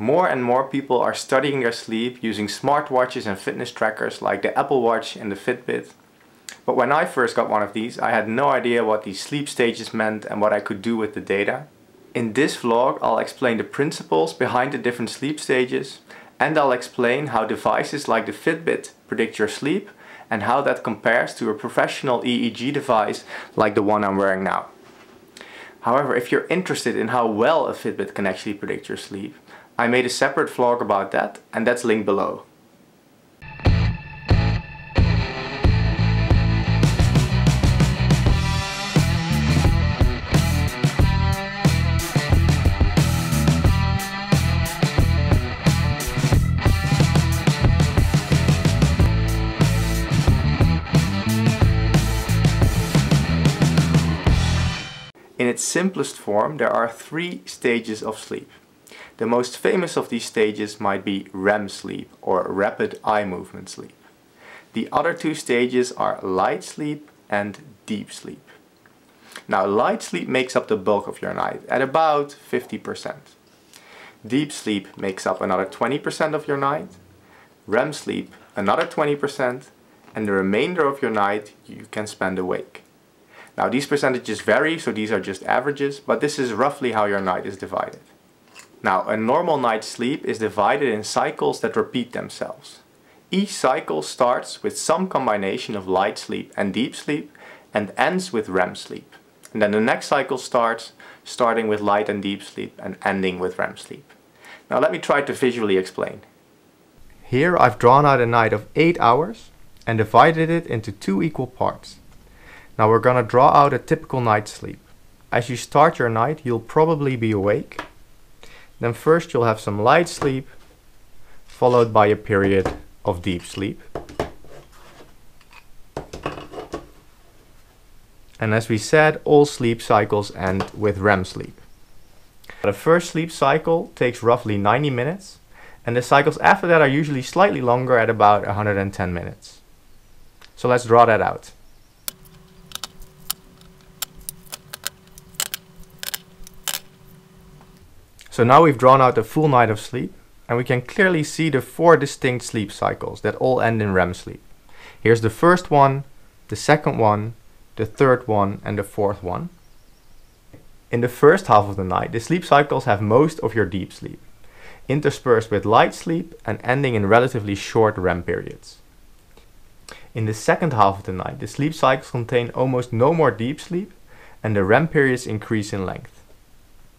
More and more people are studying their sleep using smartwatches and fitness trackers like the Apple Watch and the Fitbit. But when I first got one of these, I had no idea what these sleep stages meant and what I could do with the data. In this vlog, I'll explain the principles behind the different sleep stages and I'll explain how devices like the Fitbit predict your sleep and how that compares to a professional EEG device like the one I'm wearing now. However, if you're interested in how well a Fitbit can actually predict your sleep, I made a separate vlog about that and that's linked below. In its simplest form, there are three stages of sleep. The most famous of these stages might be REM sleep or rapid eye movement sleep. The other two stages are light sleep and deep sleep. Now light sleep makes up the bulk of your night at about 50%. Deep sleep makes up another 20% of your night, REM sleep another 20% and the remainder of your night you can spend awake. Now these percentages vary, so these are just averages, but this is roughly how your night is divided. Now a normal night's sleep is divided in cycles that repeat themselves. Each cycle starts with some combination of light sleep and deep sleep and ends with REM sleep. And then the next cycle starts, starting with light and deep sleep and ending with REM sleep. Now let me try to visually explain. Here I've drawn out a night of 8 hours and divided it into two equal parts. Now we're gonna draw out a typical night's sleep. As you start your night, you'll probably be awake. Then first you'll have some light sleep, followed by a period of deep sleep. And as we said, all sleep cycles end with REM sleep. The first sleep cycle takes roughly 90 minutes, and the cycles after that are usually slightly longer at about 110 minutes. So let's draw that out. So now we've drawn out a full night of sleep and we can clearly see the four distinct sleep cycles that all end in REM sleep. Here's the first one, the second one, the third one and the fourth one. In the first half of the night, the sleep cycles have most of your deep sleep, interspersed with light sleep and ending in relatively short REM periods. In the second half of the night, the sleep cycles contain almost no more deep sleep and the REM periods increase in length.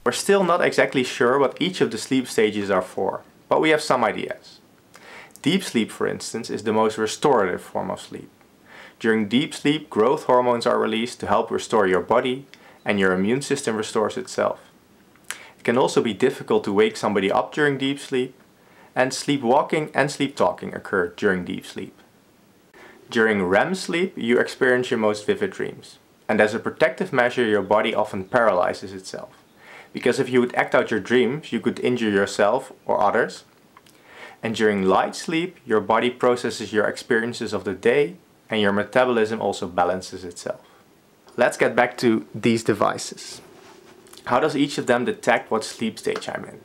We're still not exactly sure what each of the sleep stages are for, but we have some ideas. Deep sleep, for instance, is the most restorative form of sleep. During deep sleep, growth hormones are released to help restore your body, and your immune system restores itself. It can also be difficult to wake somebody up during deep sleep, and sleepwalking and sleep talking occur during deep sleep. During REM sleep, you experience your most vivid dreams, and as a protective measure, your body often paralyzes itself. Because if you would act out your dreams, you could injure yourself or others. And during light sleep, your body processes your experiences of the day and your metabolism also balances itself. Let's get back to these devices. How does each of them detect what sleep stage I'm in?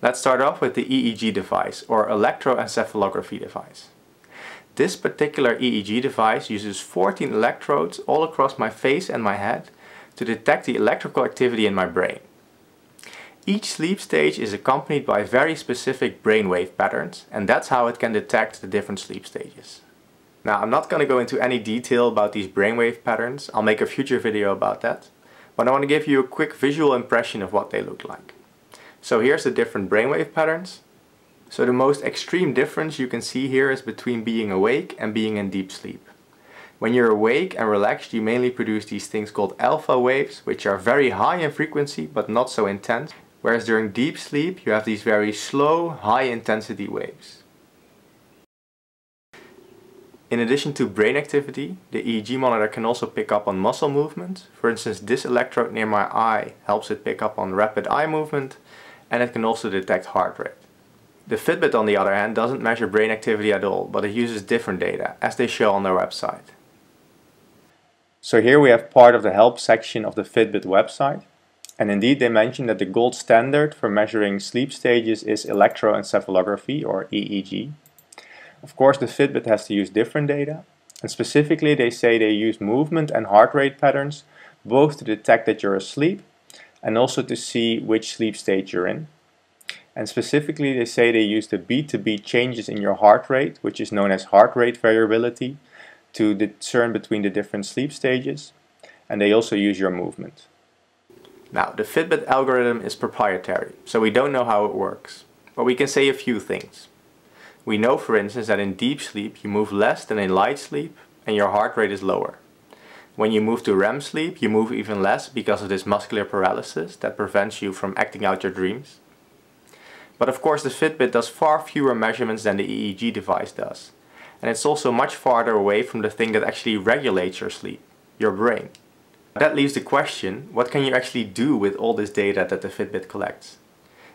Let's start off with the EEG device or electroencephalography device. This particular EEG device uses 14 electrodes all across my face and my head to detect the electrical activity in my brain. Each sleep stage is accompanied by very specific brainwave patterns and that's how it can detect the different sleep stages. Now I'm not going to go into any detail about these brainwave patterns, I'll make a future video about that, but I want to give you a quick visual impression of what they look like. So here's the different brainwave patterns. So the most extreme difference you can see here is between being awake and being in deep sleep. When you're awake and relaxed you mainly produce these things called alpha waves which are very high in frequency but not so intense Whereas during deep sleep you have these very slow, high intensity waves. In addition to brain activity, the EEG monitor can also pick up on muscle movement. For instance, this electrode near my eye helps it pick up on rapid eye movement and it can also detect heart rate. The Fitbit on the other hand doesn't measure brain activity at all, but it uses different data, as they show on their website. So here we have part of the help section of the Fitbit website. And indeed, they mention that the gold standard for measuring sleep stages is electroencephalography, or EEG. Of course, the Fitbit has to use different data, and specifically, they say they use movement and heart rate patterns both to detect that you're asleep and also to see which sleep state you're in. And specifically, they say they use the beat to beat changes in your heart rate, which is known as heart rate variability, to discern between the different sleep stages. And they also use your movement. Now, the Fitbit algorithm is proprietary, so we don't know how it works. But we can say a few things. We know, for instance, that in deep sleep you move less than in light sleep and your heart rate is lower. When you move to REM sleep, you move even less because of this muscular paralysis that prevents you from acting out your dreams. But of course the Fitbit does far fewer measurements than the EEG device does. And it's also much farther away from the thing that actually regulates your sleep, your brain. That leaves the question, what can you actually do with all this data that the Fitbit collects?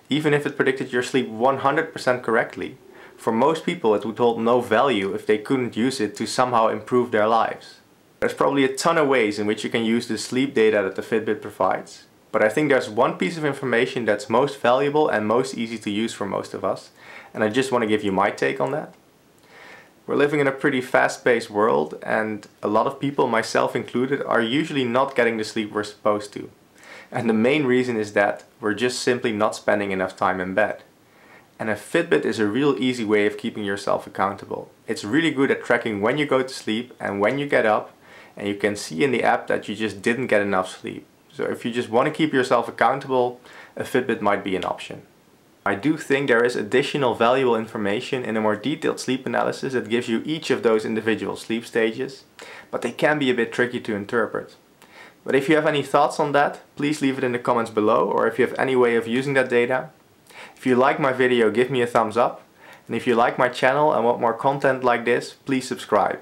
Even if it predicted your sleep 100% correctly, for most people it would hold no value if they couldn't use it to somehow improve their lives. There's probably a ton of ways in which you can use the sleep data that the Fitbit provides, but I think there's one piece of information that's most valuable and most easy to use for most of us, and I just want to give you my take on that. We're living in a pretty fast-paced world and a lot of people, myself included, are usually not getting the sleep we're supposed to. And the main reason is that we're just simply not spending enough time in bed. And a Fitbit is a real easy way of keeping yourself accountable. It's really good at tracking when you go to sleep and when you get up and you can see in the app that you just didn't get enough sleep. So if you just want to keep yourself accountable, a Fitbit might be an option. I do think there is additional valuable information in a more detailed sleep analysis that gives you each of those individual sleep stages, but they can be a bit tricky to interpret. But if you have any thoughts on that, please leave it in the comments below or if you have any way of using that data, if you like my video, give me a thumbs up. And if you like my channel and want more content like this, please subscribe.